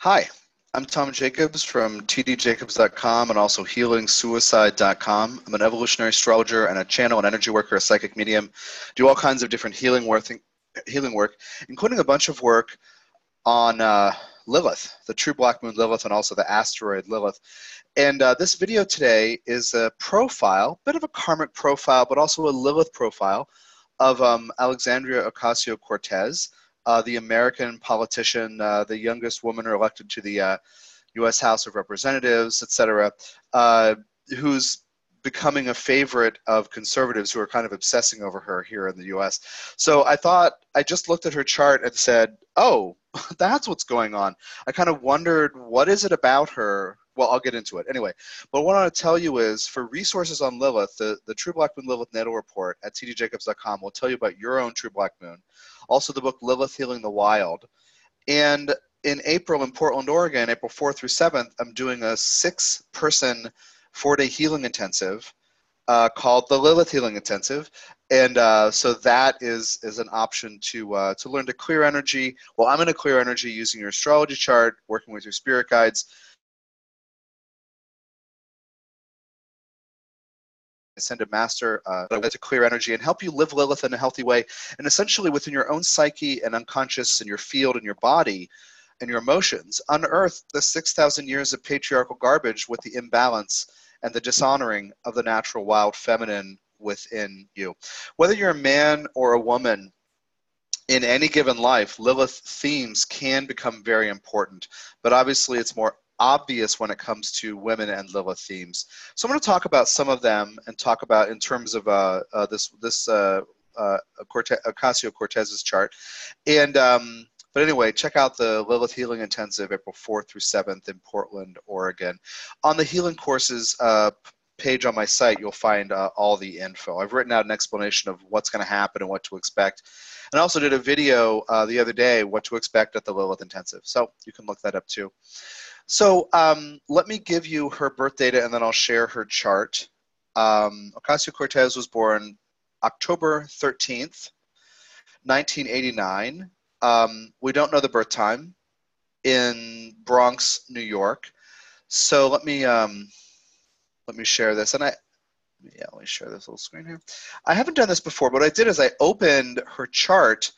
Hi, I'm Tom Jacobs from tdjacobs.com and also healingsuicide.com. I'm an evolutionary astrologer and a channel and energy worker, a psychic medium. Do all kinds of different healing work, healing work including a bunch of work on uh, Lilith, the true black moon Lilith, and also the asteroid Lilith. And uh, this video today is a profile, bit of a karmic profile, but also a Lilith profile of um, Alexandria Ocasio Cortez uh, the American politician, uh, the youngest woman elected to the U.S. Uh, House of Representatives, etc., uh, who's becoming a favorite of conservatives who are kind of obsessing over her here in the US. So I thought, I just looked at her chart and said, oh, that's what's going on. I kind of wondered, what is it about her well, I'll get into it anyway. But what I want to tell you is for resources on Lilith, the, the True Black Moon Lilith natal report at tdjacobs.com will tell you about your own True Black Moon. Also, the book Lilith Healing the Wild. And in April in Portland, Oregon, April 4th through 7th, I'm doing a six person, four day healing intensive. Uh, called the Lilith Healing Intensive, and uh, so that is is an option to uh, to learn to clear energy. Well, I'm going to clear energy using your astrology chart, working with your spirit guides, send a master uh, to clear energy and help you live Lilith in a healthy way. And essentially, within your own psyche and unconscious and your field and your body and your emotions, unearth the 6,000 years of patriarchal garbage with the imbalance and the dishonoring of the natural wild feminine within you. Whether you're a man or a woman, in any given life, Lilith themes can become very important, but obviously it's more obvious when it comes to women and Lilith themes. So I'm going to talk about some of them and talk about in terms of uh, uh, this this uh, uh Ocasio Cortez's chart. And um, but anyway, check out the Lilith Healing Intensive April 4th through 7th in Portland, Oregon. On the healing courses uh, page on my site, you'll find uh, all the info. I've written out an explanation of what's going to happen and what to expect. And I also did a video uh, the other day, what to expect at the Lilith Intensive. So you can look that up too. So um, let me give you her birth data and then I'll share her chart. Um, Ocasio Cortez was born October 13th, 1989. Um, we don't know the birth time in Bronx, New York. So let me um, let me share this. And I yeah, let me share this little screen here. I haven't done this before. But what I did is I opened her chart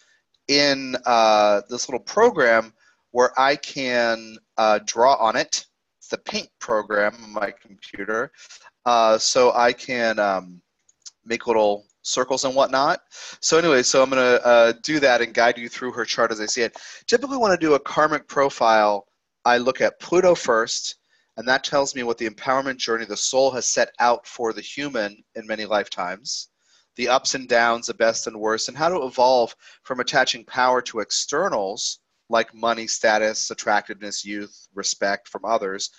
in uh, this little program where I can uh, draw on it. It's the paint program on my computer. Uh, so I can um, make little circles and whatnot. So anyway, so I'm going to uh, do that and guide you through her chart as I see it. Typically when I do a karmic profile, I look at Pluto first, and that tells me what the empowerment journey the soul has set out for the human in many lifetimes the ups and downs, the best and worst, and how to evolve from attaching power to externals like money, status, attractiveness, youth, respect from others,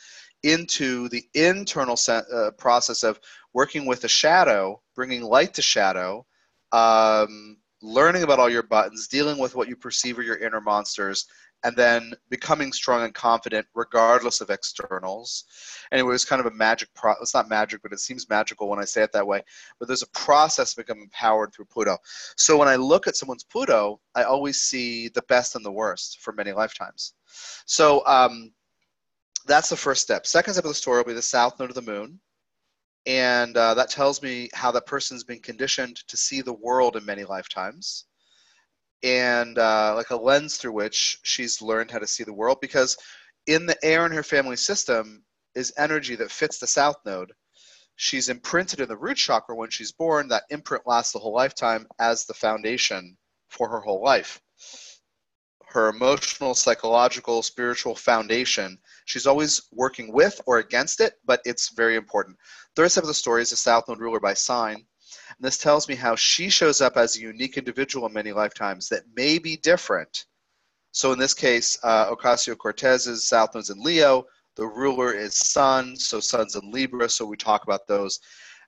into the internal uh, process of working with the shadow, bringing light to shadow, um, learning about all your buttons, dealing with what you perceive are your inner monsters, and then becoming strong and confident regardless of externals. And it was kind of a magic pro it's not magic, but it seems magical when I say it that way. But there's a process to become empowered through Pluto. So when I look at someone's Pluto, I always see the best and the worst for many lifetimes. So um, that's the first step. Second step of the story will be the south node of the moon. And uh, that tells me how that person's been conditioned to see the world in many lifetimes and uh, like a lens through which she's learned how to see the world because in the air in her family system is energy that fits the south node. She's imprinted in the root chakra when she's born. That imprint lasts the whole lifetime as the foundation for her whole life. Her emotional psychological spiritual foundation she's always working with or against it but it's very important. Third step of the story is the south node ruler by sign and this tells me how she shows up as a unique individual in many lifetimes that may be different. So in this case, uh, Ocasio Cortez's South Node's in Leo. The ruler is Sun, so Sun's in Libra. So we talk about those.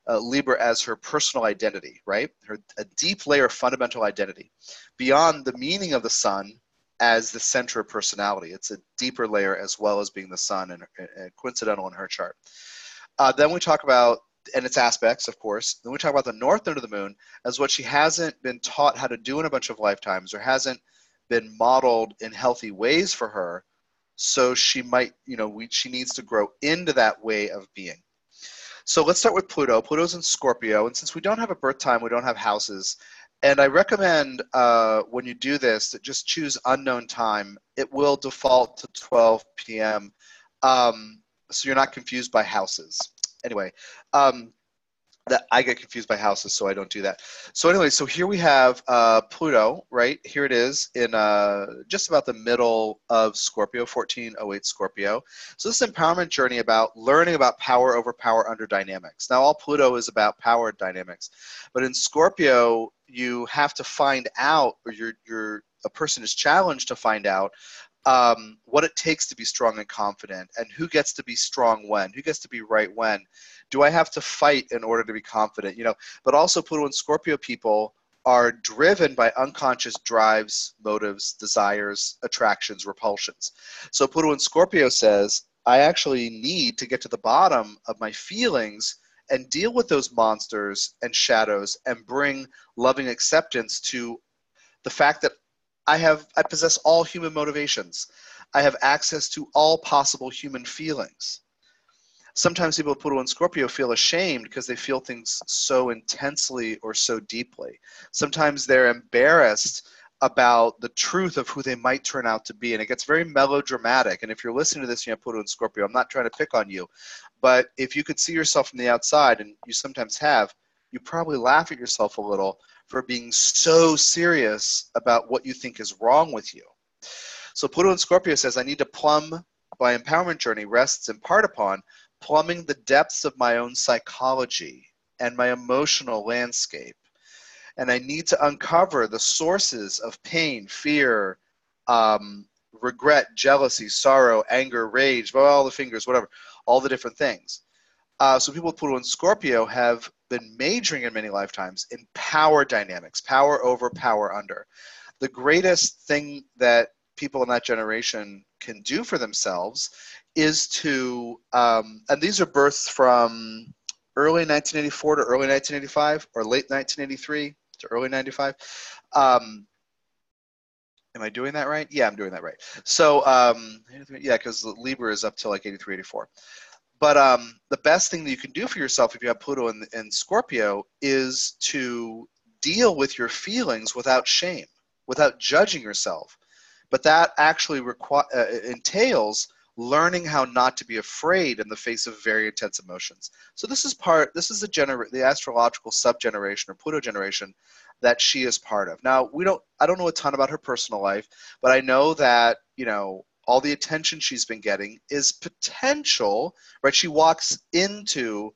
Uh, Libra as her personal identity, right? Her a deep layer of fundamental identity, beyond the meaning of the sun as the center of personality. It's a deeper layer as well as being the sun and, and coincidental in her chart. Uh, then we talk about and its aspects, of course. Then we talk about the north node of the moon as what she hasn't been taught how to do in a bunch of lifetimes or hasn't been modeled in healthy ways for her. So she might, you know, we, she needs to grow into that way of being. So let's start with Pluto. Pluto's in Scorpio, and since we don't have a birth time, we don't have houses. And I recommend uh, when you do this, that just choose unknown time. It will default to 12 p.m. Um, so you're not confused by houses. Anyway, um, that I get confused by houses, so I don't do that. So anyway, so here we have uh, Pluto, right? Here it is in uh, just about the middle of Scorpio, 1408 Scorpio. So this empowerment journey about learning about power over power under dynamics. Now all Pluto is about power dynamics, but in Scorpio, you have to find out, or you're, you're a person is challenged to find out um, what it takes to be strong and confident, and who gets to be strong when, who gets to be right when. Do I have to fight in order to be confident? You know, but also Pluto and Scorpio people are driven by unconscious drives, motives, desires, attractions, repulsions. So Pluto and Scorpio says, I actually need to get to the bottom of my feelings and deal with those monsters and shadows and bring loving acceptance to the fact that I have I possess all human motivations. I have access to all possible human feelings. Sometimes people with Pluto and Scorpio feel ashamed because they feel things so intensely or so deeply. Sometimes they're embarrassed about the truth of who they might turn out to be. And it gets very melodramatic. And if you're listening to this, you have Pluto and Scorpio, I'm not trying to pick on you. But if you could see yourself from the outside, and you sometimes have, you probably laugh at yourself a little for being so serious about what you think is wrong with you. So Pluto and Scorpio says, I need to plumb my empowerment journey rests in part upon plumbing the depths of my own psychology and my emotional landscape. And I need to uncover the sources of pain, fear, um, regret, jealousy, sorrow, anger, rage, all the fingers, whatever, all the different things. Uh, so people with Pluto and Scorpio have been majoring in many lifetimes in power dynamics, power over, power under. The greatest thing that people in that generation can do for themselves is to, um, and these are births from early 1984 to early 1985 or late 1983 to early 95. Um, am I doing that right? Yeah, I'm doing that right. So, um, yeah, because Libra is up to like 83, 84. But um, the best thing that you can do for yourself if you have Pluto and, Scorpio is to deal with your feelings without shame, without judging yourself. But that actually requ- uh, entails learning how not to be afraid in the face of very intense emotions. So this is part. This is the gener- the astrological subgeneration or Pluto generation that she is part of. Now we don't. I don't know a ton about her personal life, but I know that you know all the attention she's been getting is potential, right? She walks into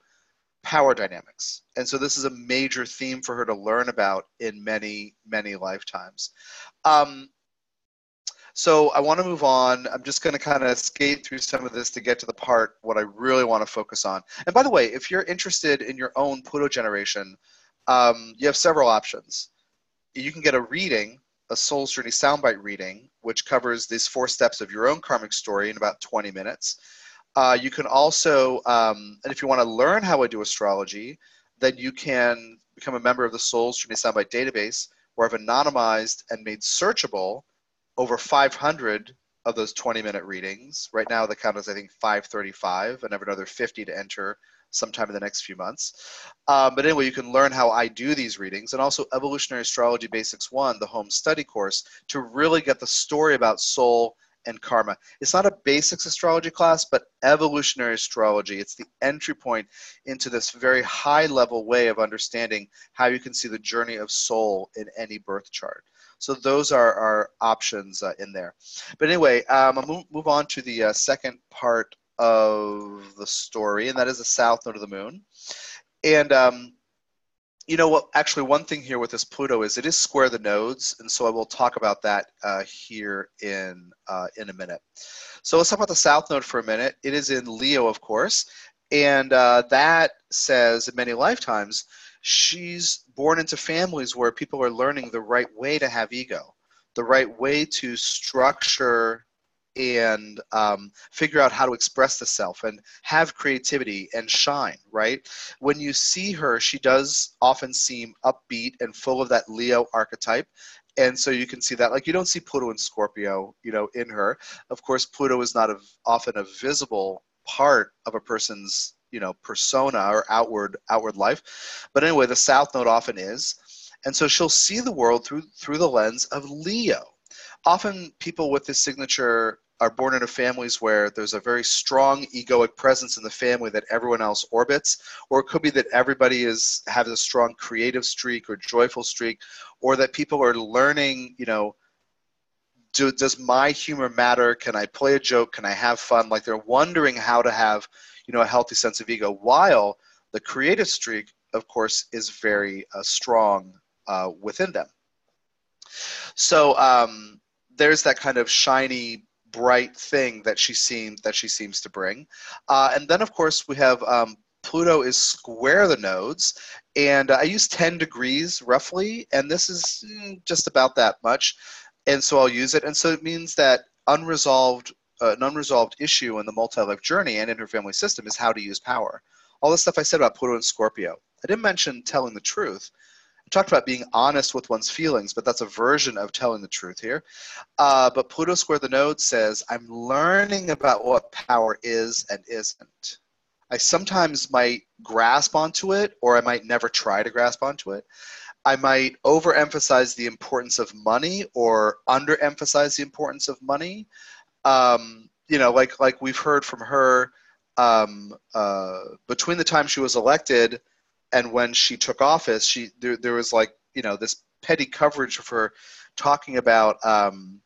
power dynamics. And so this is a major theme for her to learn about in many, many lifetimes. Um, so I want to move on. I'm just going to kind of skate through some of this to get to the part what I really want to focus on. And by the way, if you're interested in your own Pluto generation, um, you have several options. You can get a reading a Soul's Journey soundbite reading, which covers these four steps of your own karmic story in about 20 minutes. Uh, you can also, um, and if you want to learn how I do astrology, then you can become a member of the Soul's Journey Soundbite database, where I've anonymized and made searchable over 500 of those 20 minute readings. Right now, the count is, I think, 535, and I have another 50 to enter sometime in the next few months. Um, but anyway, you can learn how I do these readings and also Evolutionary Astrology Basics 1, the home study course, to really get the story about soul and karma. It's not a basics astrology class, but evolutionary astrology. It's the entry point into this very high level way of understanding how you can see the journey of soul in any birth chart. So those are our options uh, in there. But anyway, um, I'll move, move on to the uh, second part of the story, and that is the south node of the moon. And um, you know what? Actually, one thing here with this Pluto is it is square the nodes, and so I will talk about that uh, here in uh, in a minute. So let's talk about the south node for a minute. It is in Leo, of course, and uh, that says in many lifetimes she's born into families where people are learning the right way to have ego, the right way to structure and um, figure out how to express the self and have creativity and shine right? When you see her she does often seem upbeat and full of that leo archetype. And so you can see that like you don't see pluto and scorpio you know in her. Of course pluto is not a, often a visible part of a person's you know persona or outward outward life. But anyway the south node often is. And so she'll see the world through through the lens of leo. Often people with this signature are born into families where there's a very strong egoic presence in the family that everyone else orbits or it could be that everybody is has a strong creative streak or joyful streak or that people are learning you know do, does my humor matter? Can i play a joke? Can i have fun? Like they're wondering how to have you know a healthy sense of ego while the creative streak of course is very uh, strong uh, within them. So um, there's that kind of shiny bright thing that she seems that she seems to bring. Uh, and then of course we have um, Pluto is square the nodes, and uh, I use 10 degrees roughly, and this is mm, just about that much, and so I'll use it. And so it means that unresolved, uh, an unresolved issue in the multi-life journey and in her family system is how to use power. All the stuff I said about Pluto and Scorpio. I didn't mention telling the truth, I talked about being honest with one's feelings, but that's a version of telling the truth here. Uh, but Pluto Square the Node says, I'm learning about what power is and isn't. I sometimes might grasp onto it, or I might never try to grasp onto it. I might overemphasize the importance of money or underemphasize the importance of money. Um, you know, like like we've heard from her um, uh, between the time she was elected and when she took office, she there, there was like you know this petty coverage of her talking about um,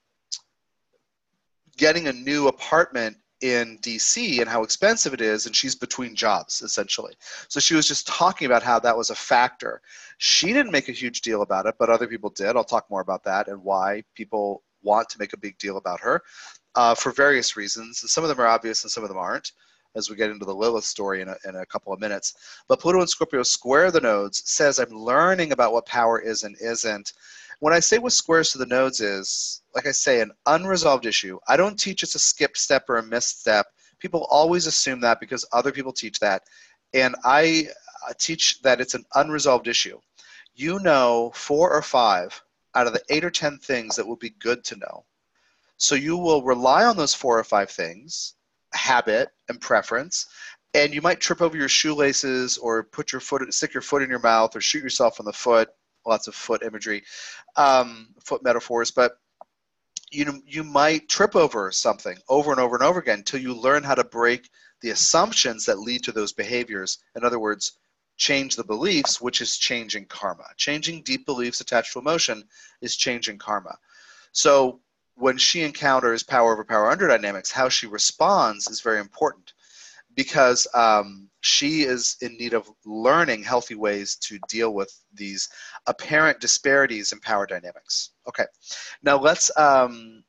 getting a new apartment in DC and how expensive it is, and she's between jobs essentially. So she was just talking about how that was a factor. She didn't make a huge deal about it, but other people did. I'll talk more about that and why people want to make a big deal about her uh, for various reasons. And some of them are obvious and some of them aren't as we get into the Lilith story in a, in a couple of minutes. But Pluto and Scorpio square the nodes says I'm learning about what power is and isn't. When I say what squares to the nodes is, like I say, an unresolved issue. I don't teach it's a skip step or a misstep. People always assume that because other people teach that. And I teach that it's an unresolved issue. You know four or five out of the eight or ten things that will be good to know. So you will rely on those four or five things habit and preference and you might trip over your shoelaces or put your foot stick your foot in your mouth or shoot yourself in the foot. Lots of foot imagery um, foot metaphors but you know you might trip over something over and over and over again until you learn how to break the assumptions that lead to those behaviors. In other words change the beliefs which is changing karma. Changing deep beliefs attached to emotion is changing karma. So when she encounters power over power under dynamics, how she responds is very important because um, she is in need of learning healthy ways to deal with these apparent disparities in power dynamics. Okay, now let's um,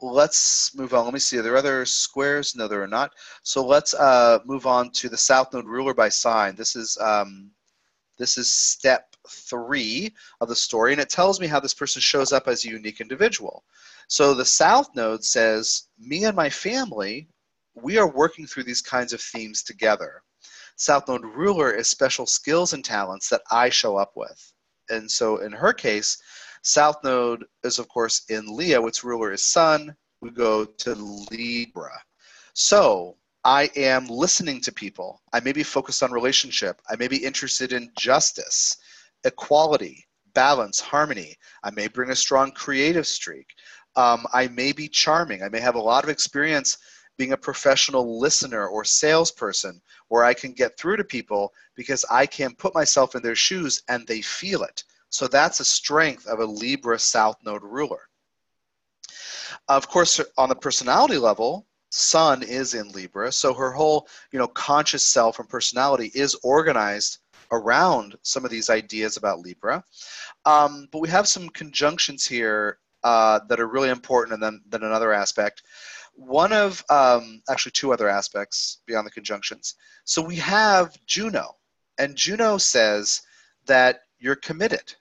let's move on. Let me see. Are there other squares? No, there are not. So let's uh, move on to the South Node ruler by sign. This is um, this is step three of the story, and it tells me how this person shows up as a unique individual. So the South Node says, me and my family, we are working through these kinds of themes together. South Node ruler is special skills and talents that I show up with. And so in her case, South Node is, of course, in Leo. Its ruler is Sun. We go to Libra. So I am listening to people. I may be focused on relationship. I may be interested in justice, equality, balance, harmony. I may bring a strong creative streak um, I may be charming. I may have a lot of experience being a professional listener or salesperson where I can get through to people because I can put myself in their shoes and they feel it. So that's a strength of a Libra South Node ruler. Of course, on the personality level, Sun is in Libra, so her whole, you know, conscious self and personality is organized around some of these ideas about Libra. Um, but we have some conjunctions here uh, that are really important, and then, then another aspect. One of, um, actually, two other aspects beyond the conjunctions. So we have Juno, and Juno says that you're committed,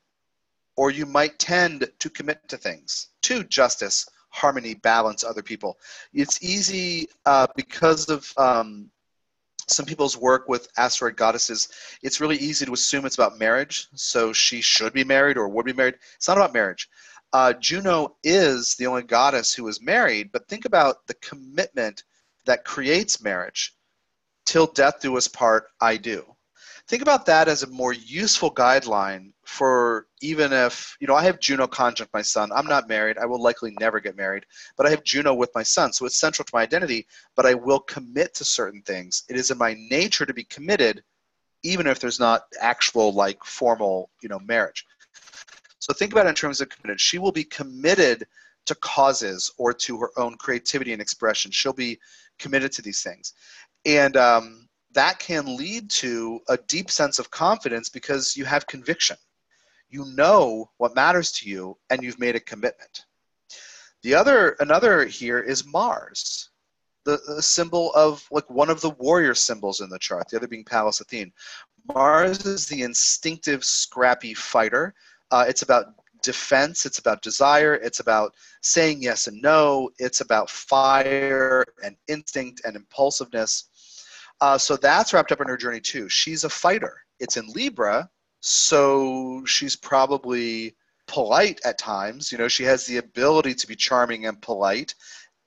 or you might tend to commit to things, to justice, harmony, balance, other people. It's easy uh, because of um, some people's work with asteroid goddesses, it's really easy to assume it's about marriage. So she should be married or would be married. It's not about marriage. Uh, Juno is the only goddess who is married, but think about the commitment that creates marriage. Till death do us part, I do. Think about that as a more useful guideline for even if, you know, I have Juno conjunct my sun I'm not married. I will likely never get married, but I have Juno with my sun So it's central to my identity, but I will commit to certain things. It is in my nature to be committed, even if there's not actual, like, formal, you know, marriage. So think about it in terms of committed. She will be committed to causes or to her own creativity and expression. She'll be committed to these things. And, um, that can lead to a deep sense of confidence because you have conviction. You know what matters to you and you've made a commitment. The other another here is Mars, the, the symbol of like one of the warrior symbols in the chart, the other being Pallas Athene. Mars is the instinctive, scrappy fighter. Uh, it's about defense, it's about desire, it's about saying yes and no, it's about fire and instinct and impulsiveness. Uh, so that's wrapped up in her journey too. She's a fighter. It's in Libra, so she's probably polite at times. You know, she has the ability to be charming and polite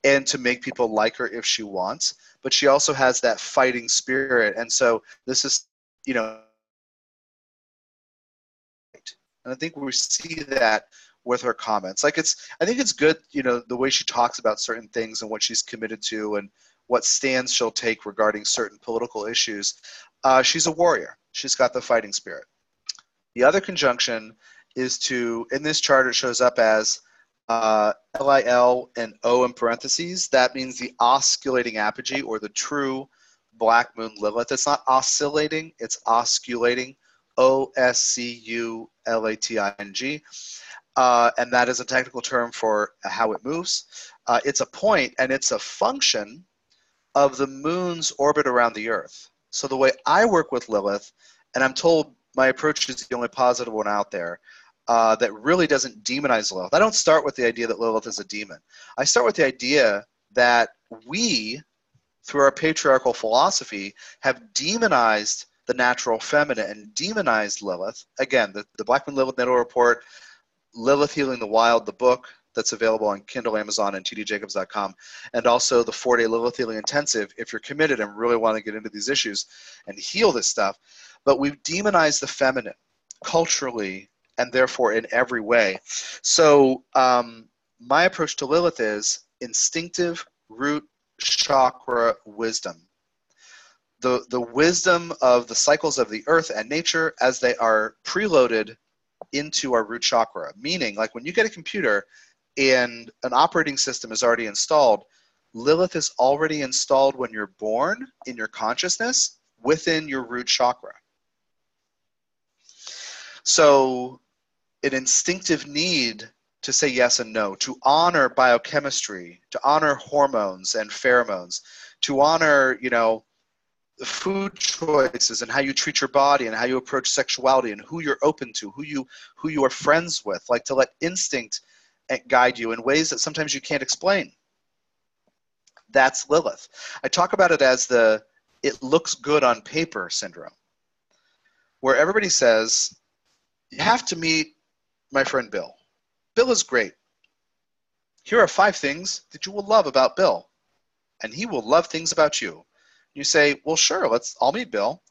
and to make people like her if she wants. But she also has that fighting spirit. And so this is, you know, and I think we see that with her comments. Like it's, I think it's good, you know, the way she talks about certain things and what she's committed to and what stands she'll take regarding certain political issues. Uh, she's a warrior. She's got the fighting spirit. The other conjunction is to, in this chart, it shows up as uh, LIL and O in parentheses. That means the osculating apogee or the true black moon Lilith. It's not oscillating, it's osculating. O S C U L A T I N G. Uh, and that is a technical term for how it moves. Uh, it's a point and it's a function of the moon's orbit around the Earth. So the way I work with Lilith, and I'm told my approach is the only positive one out there, uh, that really doesn't demonize Lilith. I don't start with the idea that Lilith is a demon. I start with the idea that we, through our patriarchal philosophy, have demonized the natural feminine and demonized Lilith. Again, the, the Black Moon Lilith Natal Report, Lilith Healing the Wild, the book, that's available on Kindle, Amazon, and tdjacobs.com. And also the four day Lilith Intensive if you're committed and really want to get into these issues and heal this stuff. But we've demonized the feminine culturally and therefore in every way. So um, my approach to Lilith is instinctive root chakra wisdom. The, the wisdom of the cycles of the earth and nature as they are preloaded into our root chakra. Meaning, like when you get a computer, and an operating system is already installed, Lilith is already installed when you're born in your consciousness within your root chakra. So, an instinctive need to say yes and no, to honor biochemistry, to honor hormones and pheromones, to honor, you know, the food choices and how you treat your body and how you approach sexuality and who you're open to, who you who you are friends with, like to let instinct guide you in ways that sometimes you can't explain. That's Lilith. I talk about it as the it looks good on paper syndrome, where everybody says, You have to meet my friend Bill. Bill is great. Here are five things that you will love about Bill, and he will love things about you. You say, Well, sure, let's I'll meet Bill.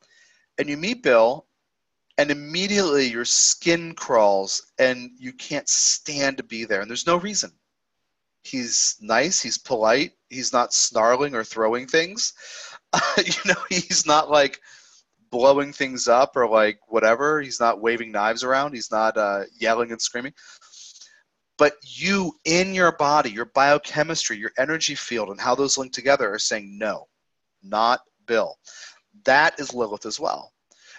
And you meet Bill, and immediately your skin crawls and you can't stand to be there. And there's no reason. He's nice he's polite he's not snarling or throwing things. You know he's not like blowing things up or like whatever. He's not waving knives around. He's not uh, yelling and screaming. But you in your body your biochemistry your energy field and how those link together are saying no not bill. That is lilith as well.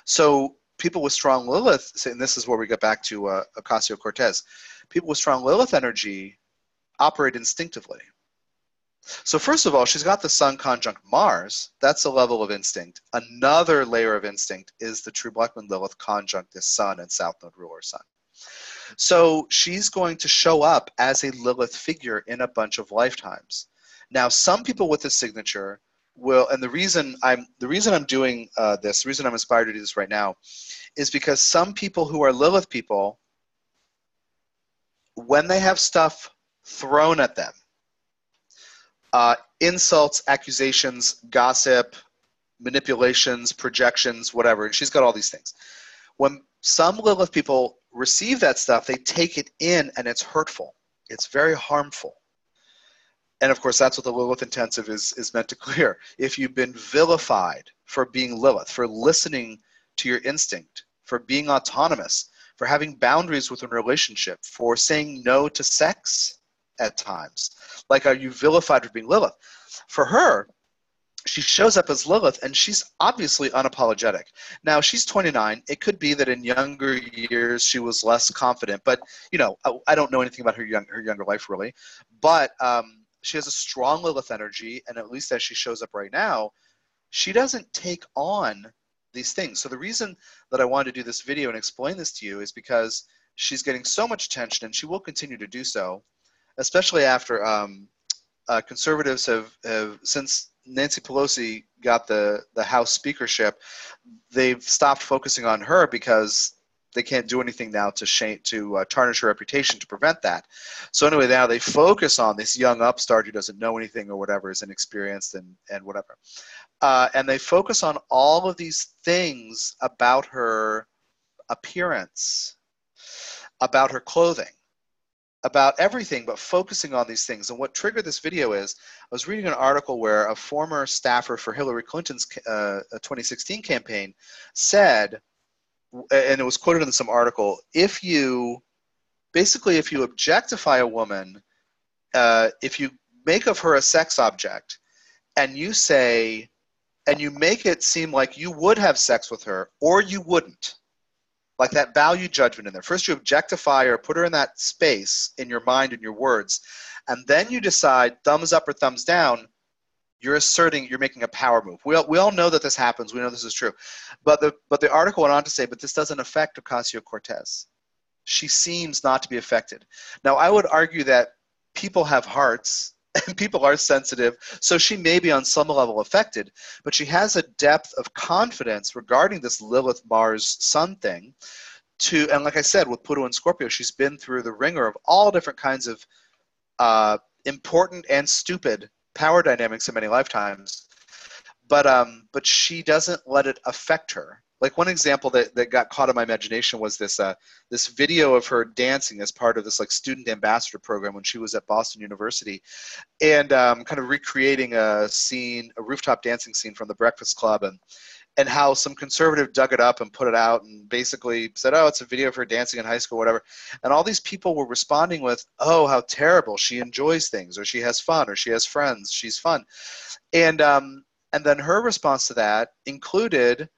So people with strong Lilith, and this is where we get back to uh, Ocasio Cortez, people with strong Lilith energy operate instinctively. So, first of all, she's got the Sun conjunct Mars. That's a level of instinct. Another layer of instinct is the true Black Moon Lilith conjunct the Sun and South Node ruler Sun. So, she's going to show up as a Lilith figure in a bunch of lifetimes. Now, some people with this signature will, and the reason I'm the reason I'm doing uh, this, the reason I'm inspired to do this right now, is because some people who are Lilith people when they have stuff thrown at them, uh, insults, accusations, gossip, manipulations, projections, whatever. And she's got all these things. When some Lilith people receive that stuff, they take it in and it's hurtful. It's very harmful. And of course, that's what the Lilith intensive is, is meant to clear. If you've been vilified for being Lilith, for listening to your instinct, for being autonomous, for having boundaries within a relationship, for saying no to sex at times, like are you vilified for being Lilith? For her, she shows up as Lilith and she's obviously unapologetic. Now she's 29. It could be that in younger years she was less confident, but you know, I, don't know anything about her young her younger life really. But um, she has a strong Lilith energy, and at least as she shows up right now, she doesn't take on these things. So the reason that I wanted to do this video and explain this to you is because she's getting so much attention, and she will continue to do so, especially after um, uh, conservatives have, have since Nancy Pelosi got the the House speakership, they've stopped focusing on her because they can't do anything now to shame, to uh, tarnish her reputation to prevent that. So anyway, now they focus on this young upstart who doesn't know anything or whatever is inexperienced and and whatever, uh, and they focus on all of these things about her appearance, about her clothing, about everything but focusing on these things. And what triggered this video is I was reading an article where a former staffer for Hillary Clinton's uh, 2016 campaign said, and it was quoted in some article, if you basically if you objectify a woman, uh, if you make of her a sex object, and you say, and you make it seem like you would have sex with her or you wouldn't like that value judgment in there. First, you objectify or put her in that space in your mind and your words, and then you decide thumbs up or thumbs down. You're asserting you're making a power move. We all, we all know that this happens. We know this is true, but the but the article went on to say, but this doesn't affect Ocasio Cortez. She seems not to be affected. Now, I would argue that people have hearts and people are sensitive. So she may be on some level affected, but she has a depth of confidence regarding this Lilith Mars Sun thing. To and like I said, with Pluto and Scorpio, she's been through the wringer of all different kinds of uh, important and stupid power dynamics in many lifetimes. But um, but she doesn't let it affect her like one example that, that got caught in my imagination was this uh, this video of her dancing as part of this like student ambassador program when she was at Boston University, and um, kind of recreating a scene, a rooftop dancing scene from The Breakfast Club, and and how some conservative dug it up and put it out and basically said, "Oh, it's a video of her dancing in high school, whatever." And all these people were responding with, "Oh, how terrible! She enjoys things, or she has fun, or she has friends. She's fun," and um, and then her response to that included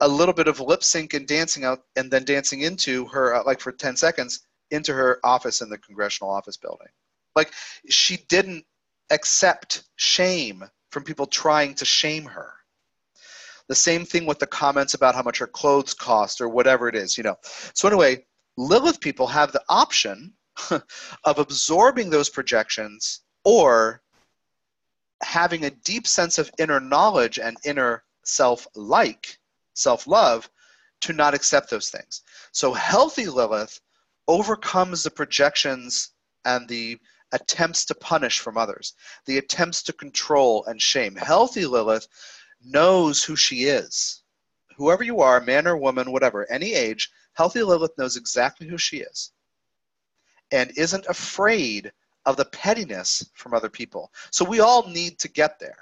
a little bit of lip sync and dancing out and then dancing into her uh, like for 10 seconds into her office in the congressional office building like she didn't accept shame from people trying to shame her the same thing with the comments about how much her clothes cost or whatever it is you know so anyway lilith people have the option of absorbing those projections or having a deep sense of inner knowledge and inner self like self love to not accept those things. So, healthy Lilith overcomes the projections and the attempts to punish from others, the attempts to control and shame. Healthy Lilith knows who she is. Whoever you are, man or woman, whatever, any age, healthy Lilith knows exactly who she is and isn't afraid of the pettiness from other people. So we all need to get there.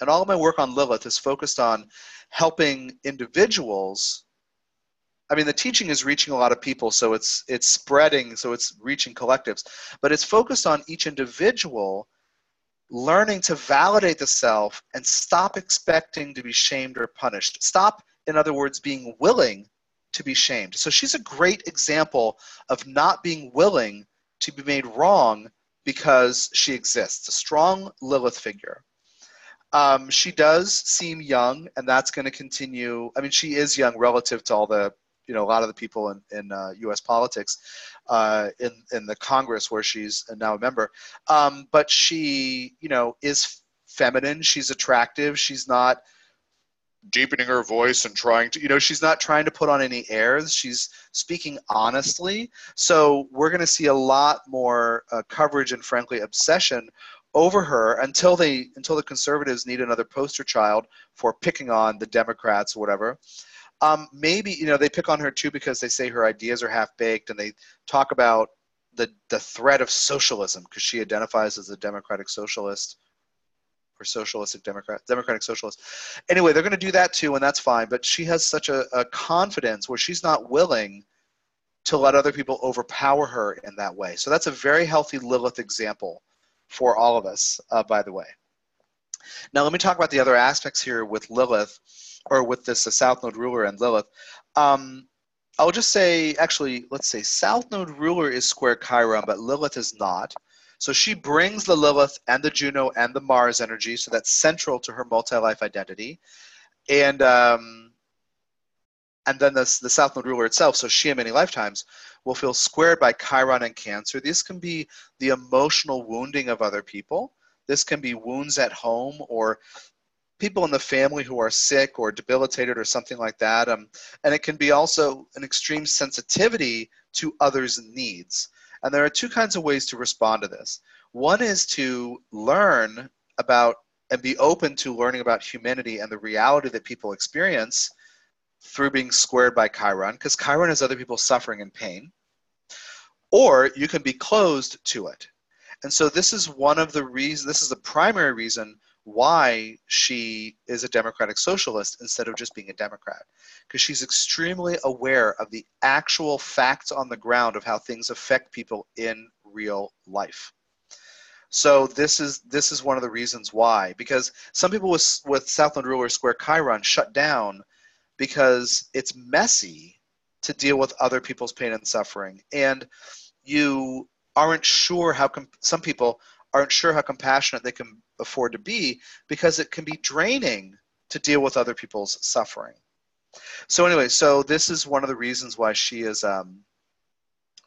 And all of my work on Lilith is focused on helping individuals I mean, the teaching is reaching a lot of people, so it's it's spreading, so it's reaching collectives, but it's focused on each individual learning to validate the self and stop expecting to be shamed or punished. Stop, in other words, being willing to be shamed. So she's a great example of not being willing to be made wrong because she exists. A strong Lilith figure. Um, she does seem young, and that's going to continue. I mean, she is young relative to all the, you know, a lot of the people in, in uh, U.S. politics, uh, in in the Congress where she's now a member. Um, but she, you know, is feminine. She's attractive. She's not deepening her voice and trying to, you know, she's not trying to put on any airs. She's speaking honestly. So we're going to see a lot more uh, coverage and, frankly, obsession over her until they until the conservatives need another poster child for picking on the Democrats or whatever. Um, maybe you know they pick on her too because they say her ideas are half baked and they talk about the the threat of socialism because she identifies as a democratic socialist or socialistic democrat democratic socialist. Anyway they're going to do that too and that's fine but she has such a, a confidence where she's not willing to let other people overpower her in that way. So that's a very healthy lilith example for all of us uh, by the way now let me talk about the other aspects here with lilith or with this uh, south node ruler and lilith um, I'll just say, actually, let's say South Node ruler is square Chiron, but Lilith is not. So she brings the Lilith and the Juno and the Mars energy, so that's central to her multi-life identity. And um, and then the, the South Node ruler itself, so she in many lifetimes, will feel squared by Chiron and Cancer. These can be the emotional wounding of other people. This can be wounds at home or people in the family who are sick or debilitated or something like that. Um, and it can be also an extreme sensitivity to others' needs. And there are two kinds of ways to respond to this. One is to learn about and be open to learning about humanity and the reality that people experience through being squared by Chiron, because Chiron has other people suffering and pain. Or you can be closed to it. And so this is one of the reasons, this is the primary reason why she is a democratic socialist instead of just being a Democrat. Because she's extremely aware of the actual facts on the ground of how things affect people in real life. So this is this is one of the reasons why. Because some people with with South Node Ruler Square Chiron shut down because it's messy to deal with other people's pain and suffering, and you aren't sure how some people aren't sure how compassionate they can afford to be because it can be draining to deal with other people's suffering. So anyway, so this is one of the reasons why she is um,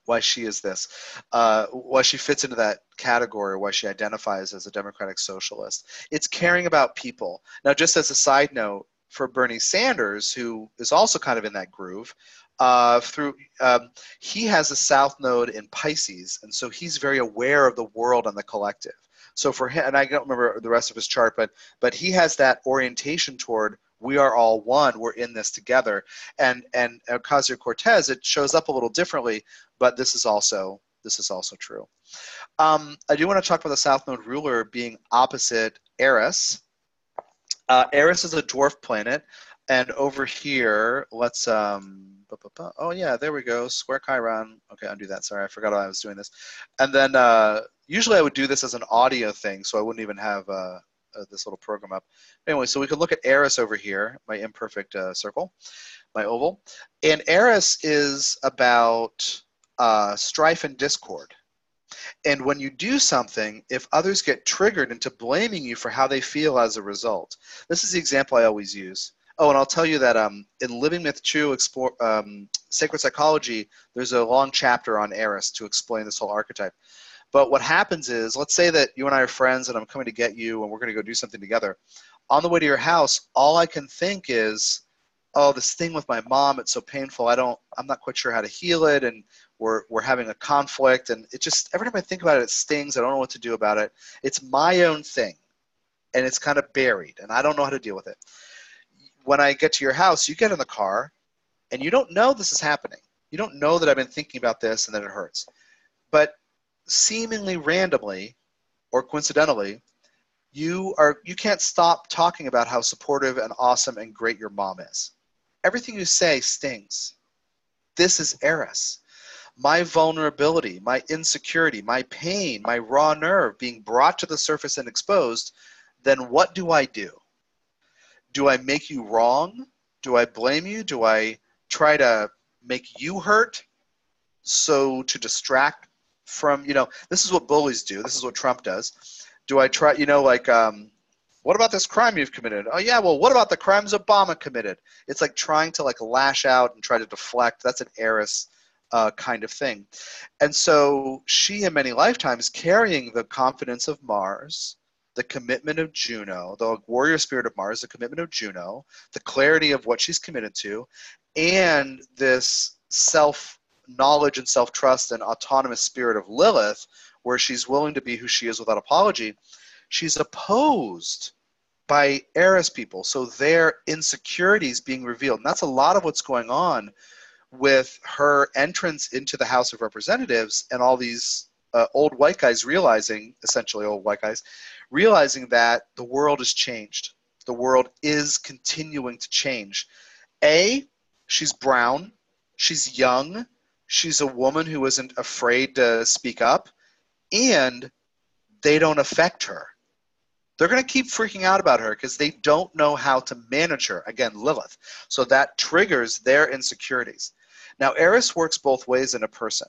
why she is this, uh, why she fits into that category, why she identifies as a democratic socialist. It's caring about people. Now, just as a side note, for Bernie Sanders, who is also kind of in that groove, uh, through um, he has a south node in Pisces, and so he's very aware of the world and the collective. So for him, and I don't remember the rest of his chart, but but he has that orientation toward we are all one. We're in this together. And and Ocasio Cortez, it shows up a little differently, but this is also this is also true. Um, I do want to talk about the South Node ruler being opposite Eris. Uh, Eris is a dwarf planet, and over here, let's um, oh yeah, there we go, square Chiron. Okay, undo that. Sorry, I forgot I was doing this. And then uh, usually I would do this as an audio thing, so I wouldn't even have uh, uh, this little program up. Anyway, so we can look at Eris over here, my imperfect uh, circle, my oval. And Eris is about uh, strife and discord. And when you do something, if others get triggered into blaming you for how they feel as a result, this is the example I always use. Oh, and I'll tell you that um, in Living Myth True Explore, um, Sacred Psychology, there's a long chapter on Eris to explain this whole archetype. But what happens is, let's say that you and I are friends and I'm coming to get you and we're going to go do something together. On the way to your house, all I can think is, oh, this thing with my mom, it's so painful. I don't, I'm not quite sure how to heal it. And we're, we're having a conflict. And it just, every time I think about it, it stings. I don't know what to do about it. It's my own thing. And it's kind of buried. And I don't know how to deal with it. When I get to your house, you get in the car and you don't know this is happening. You don't know that I've been thinking about this and that it hurts. But seemingly randomly or coincidentally, you are you can't stop talking about how supportive and awesome and great your mom is. Everything you say stings. This is Eris. My vulnerability, my insecurity, my pain, my raw nerve being brought to the surface and exposed, then what do I do? Do I make you wrong? Do I blame you? Do I try to make you hurt so to distract from you know this is what bullies do. This is what trump does. Do i try you know like um, what about this crime you've committed? Oh yeah well what about the crimes obama committed? It's like trying to like lash out and try to deflect. That's an Eris uh, kind of thing. And so she in many lifetimes carrying the confidence of mars the commitment of Juno, the warrior spirit of Mars, the commitment of Juno, the clarity of what she's committed to, and this self knowledge and self trust and autonomous spirit of Lilith, where she's willing to be who she is without apology, she's opposed by Eris people. So their insecurities being revealed. And that's a lot of what's going on with her entrance into the House of Representatives and all these uh, old white guys realizing, essentially old white guys, realizing that the world has changed. The world is continuing to change. A, she's brown, she's young, she's a woman who isn't afraid to speak up, and they don't affect her. They're going to keep freaking out about her because they don't know how to manage her. Again, Lilith. So that triggers their insecurities. Now, Eris works both ways in a person.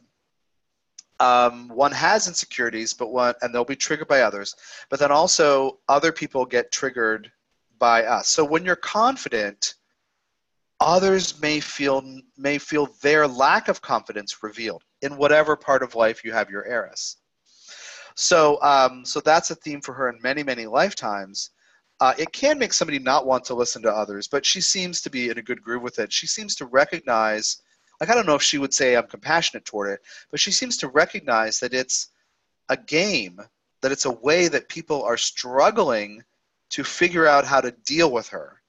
Um, one has insecurities, but one, and they'll be triggered by others. But then also, other people get triggered by us. So when you're confident, others may feel may feel their lack of confidence revealed in whatever part of life you have your Eris. So, um, so that's a theme for her in many, many lifetimes. Uh, it can make somebody not want to listen to others, but she seems to be in a good groove with it. She seems to recognize like I don't know if she would say I'm compassionate toward it, but she seems to recognize that it's a game, that it's a way that people are struggling to figure out how to deal with her.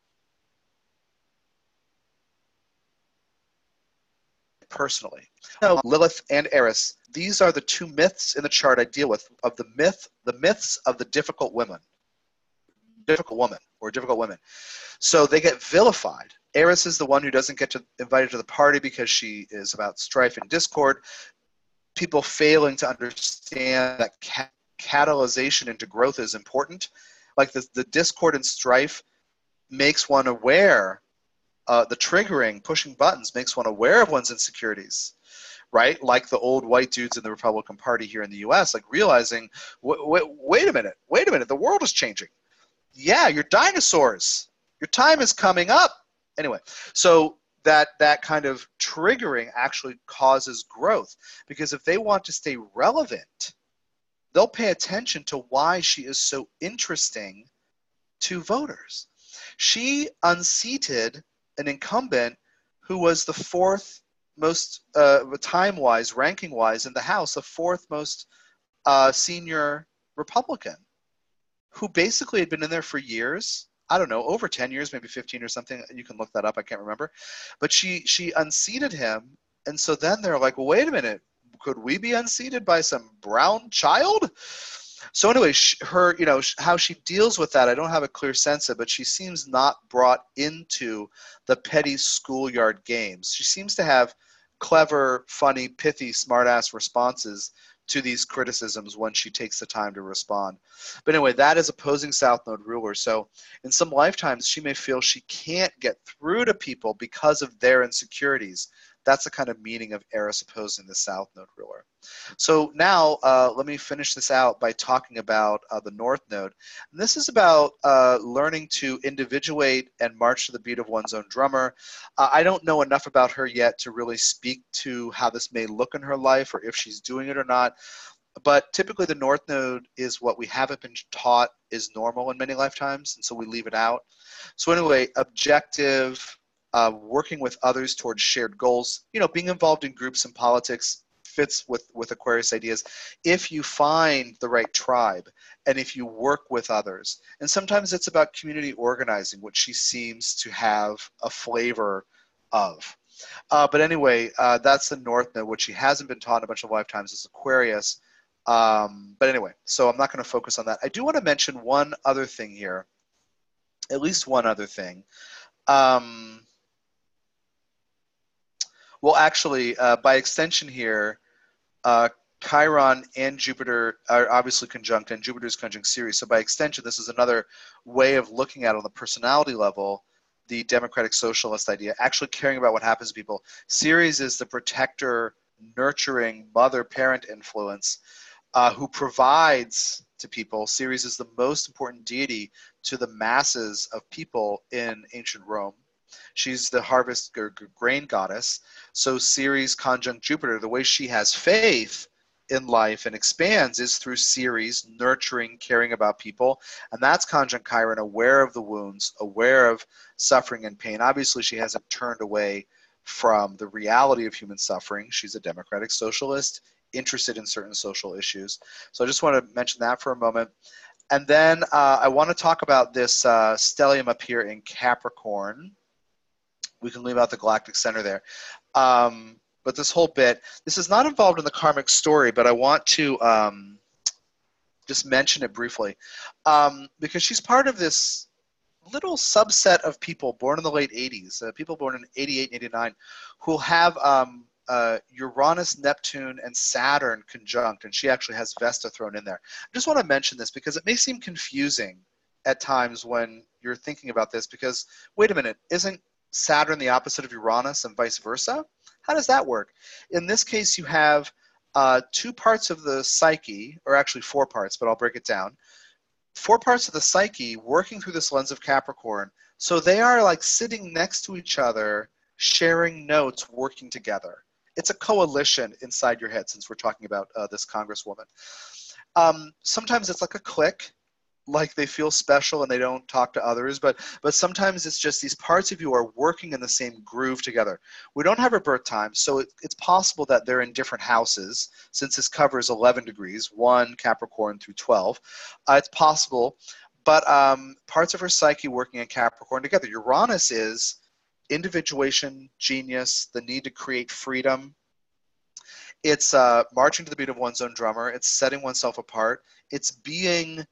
Personally. Now, um, Lilith and Eris, these are the two myths in the chart I deal with of the myth, the myths of the difficult women. Difficult woman or difficult women. So they get vilified Eris is the one who doesn't get to invited to the party because she is about strife and discord. People failing to understand that ca- catalyzation into growth is important. Like the, the discord and strife makes one aware, uh, the triggering, pushing buttons makes one aware of one's insecurities, right? Like the old white dudes in the Republican Party here in the US, like realizing, w- w- wait a minute, wait a minute, the world is changing. Yeah, you're dinosaurs. Your time is coming up anyway, so that that kind of triggering actually causes growth because if they want to stay relevant, they'll pay attention to why she is so interesting to voters. She unseated an incumbent who was the fourth most uh, time wise, ranking wise in the House, the fourth most uh, senior Republican, who basically had been in there for years I don't know, over 10 years, maybe 15 or something. You can look that up. I can't remember. But she she unseated him, and so then they're like, well, wait a minute, could we be unseated by some brown child? So anyway, her you know how she deals with that, I don't have a clear sense of, but she seems not brought into the petty schoolyard games. She seems to have clever, funny, pithy, smartass responses to these criticisms when she takes the time to respond. But anyway, that is opposing South Node ruler. So in some lifetimes, she may feel she can't get through to people because of their insecurities. That's the kind of meaning of Eris opposing the South Node ruler. So now uh, let me finish this out by talking about uh, the North Node. And this is about uh, learning to individuate and march to the beat of one's own drummer. Uh, I don't know enough about her yet to really speak to how this may look in her life or if she's doing it or not. But typically, the North Node is what we haven't been taught is normal in many lifetimes, and so we leave it out. So, anyway, objective, uh, working with others towards shared goals, you know, being involved in groups and politics fits with, with Aquarius ideas. If you find the right tribe and if you work with others, and sometimes it's about community organizing, which she seems to have a flavor of. Uh, but anyway, uh, that's the North Node, which she hasn't been taught in a bunch of lifetimes is Aquarius. Um, but anyway, so I'm not going to focus on that. I do want to mention one other thing here, at least one other thing. Um, well, actually, uh, by extension here, uh, Chiron and Jupiter are obviously conjunct, and Jupiter's conjunct Ceres. So by extension, this is another way of looking at on the personality level the democratic socialist idea, actually caring about what happens to people. Ceres is the protector, nurturing mother parent influence uh, who provides to people. Ceres is the most important deity to the masses of people in ancient Rome. She's the harvest or grain goddess. So Ceres conjunct Jupiter, the way she has faith in life and expands is through Ceres, nurturing, caring about people. And that's conjunct Chiron, aware of the wounds, aware of suffering and pain. Obviously, she hasn't turned away from the reality of human suffering. She's a democratic socialist, interested in certain social issues. So I just want to mention that for a moment. And then uh, I want to talk about this uh, stellium up here in Capricorn. We can leave out the galactic center there. Um, but this whole bit, this is not involved in the karmic story, but I want to um, just mention it briefly um, because she's part of this little subset of people born in the late 80s, uh, people born in 88 and 89, who have um, uh, Uranus, Neptune, and Saturn conjunct, and she actually has Vesta thrown in there. I just want to mention this because it may seem confusing at times when you're thinking about this because, wait a minute, isn't Saturn the opposite of Uranus and vice versa? How does that work? In this case, you have uh, two parts of the psyche, or actually four parts, but I'll break it down. Four parts of the psyche working through this lens of Capricorn. So they are like sitting next to each other, sharing notes, working together. It's a coalition inside your head, since we're talking about uh, this Congresswoman. Um, sometimes it's like a clique, like they feel special and they don't talk to others but but sometimes it's just these parts of you are working in the same groove together. We don't have a birth time so it, it's possible that they're in different houses since this covers 11 degrees 1 capricorn through 12 uh, it's possible but um, parts of her psyche working in capricorn together. Uranus is individuation genius the need to create freedom. It's uh, marching to the beat of one's own drummer. It's setting oneself apart. It's being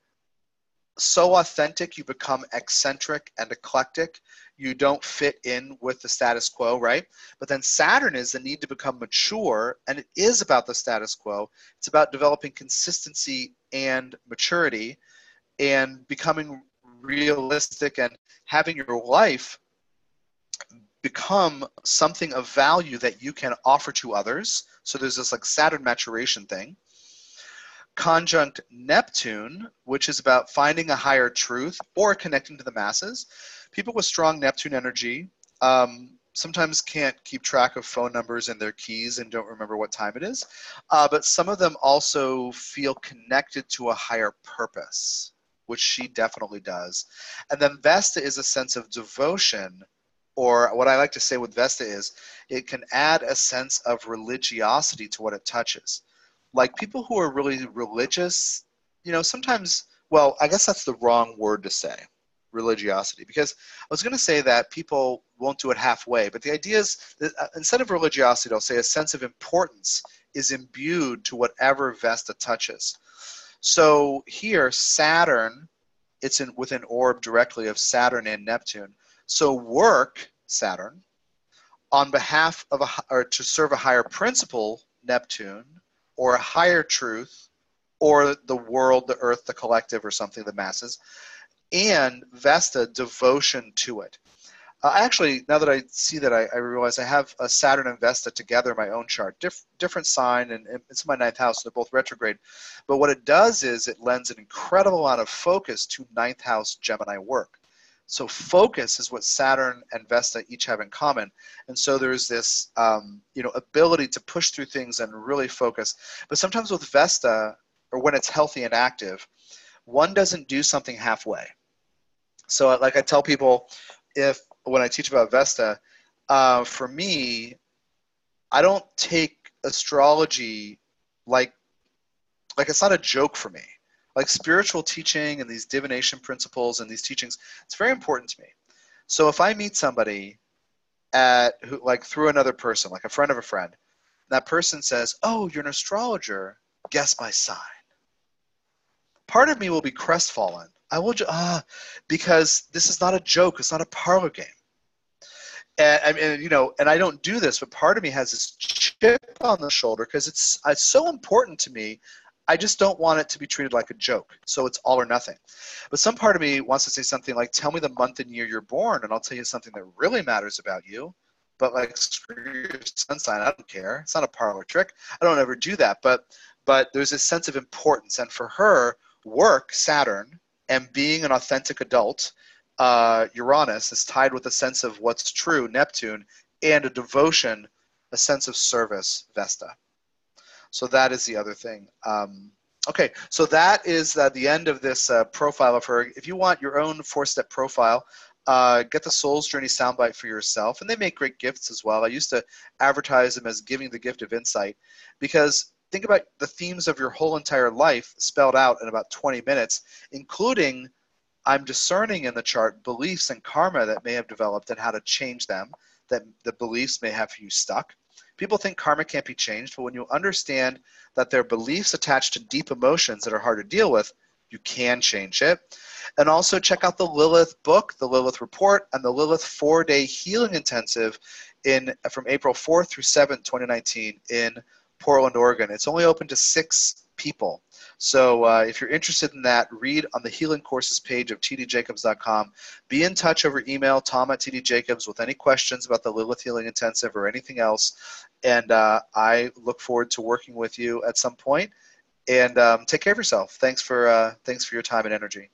so authentic you become eccentric and eclectic. You don't fit in with the status quo right? But then saturn is the need to become mature and it is about the status quo. It's about developing consistency and maturity and becoming realistic and having your life become something of value that you can offer to others. So there's this like saturn maturation thing conjunct Neptune, which is about finding a higher truth or connecting to the masses. People with strong Neptune energy um, sometimes can't keep track of phone numbers and their keys and don't remember what time it is. Uh, but some of them also feel connected to a higher purpose, which she definitely does. And then Vesta is a sense of devotion. Or what I like to say with Vesta is it can add a sense of religiosity to what it touches like people who are really religious, you know, sometimes, well, I guess that's the wrong word to say, religiosity, because I was going to say that people won't do it halfway, but the idea is that uh, instead of religiosity, I'll say a sense of importance is imbued to whatever Vesta touches. So here, Saturn, it's in with an orb directly of Saturn and Neptune. So work, Saturn, on behalf of a or to serve a higher principle, Neptune, or a higher truth or the world, the earth, the collective, or something, the masses, and Vesta, devotion to it. Uh, actually, now that I see that, I, I, realize I have a Saturn and Vesta together in my own chart, Dif- different sign, and it's my ninth house. They're both retrograde. But what it does is it lends an incredible amount of focus to ninth house Gemini work. So focus is what Saturn and Vesta each have in common, and so there's this um, you know ability to push through things and really focus. But sometimes with Vesta, or when it's healthy and active, one doesn't do something halfway. So like I tell people, if when I teach about Vesta, uh, for me, I don't take astrology like like it's not a joke for me like spiritual teaching and these divination principles and these teachings it's very important to me. So if i meet somebody at who like through another person like a friend of a friend that person says oh you're an astrologer. Guess my sign. Part of me will be crestfallen. I will ah because this is not a joke. It's not a parlor game. And I you know, and I don't do this, but part of me has this chip on the shoulder because it's it's so important to me I just don't want it to be treated like a joke. So it's all or nothing. But some part of me wants to say something like, tell me the month and year you're born, and I'll tell you something that really matters about you. But like, screw your sun sign, I don't care. It's not a parlor trick. I don't ever do that. But but there's a sense of importance. And for her, work, Saturn, and being an authentic adult, uh, Uranus, is tied with a sense of what's true, Neptune, and a devotion, a sense of service, Vesta. So that is the other thing. Um, okay, so that is uh, the end of this uh, profile of her. If you want your own four-step profile, uh, get the Soul's Journey soundbite for yourself, and they make great gifts as well. I used to advertise them as giving the gift of insight because think about the themes of your whole entire life spelled out in about 20 minutes, including I'm discerning in the chart beliefs and karma that may have developed and how to change them, that the beliefs may have you stuck. People think karma can't be changed, but when you understand that there are beliefs attached to deep emotions that are hard to deal with, you can change it. And also check out the Lilith book, the Lilith report, and the Lilith four-day healing intensive in from April 4th through 7th, 2019 in Portland, Oregon. It's only open to six people. So uh, if you're interested in that, read on the Healing Courses page of tdjacobs.com. Be in touch over email, tom at tdjacobs, with any questions about the Lilith Healing Intensive or anything else. And uh, I look forward to working with you at some point. And um, take care of yourself. Thanks for uh, thanks for your time and energy.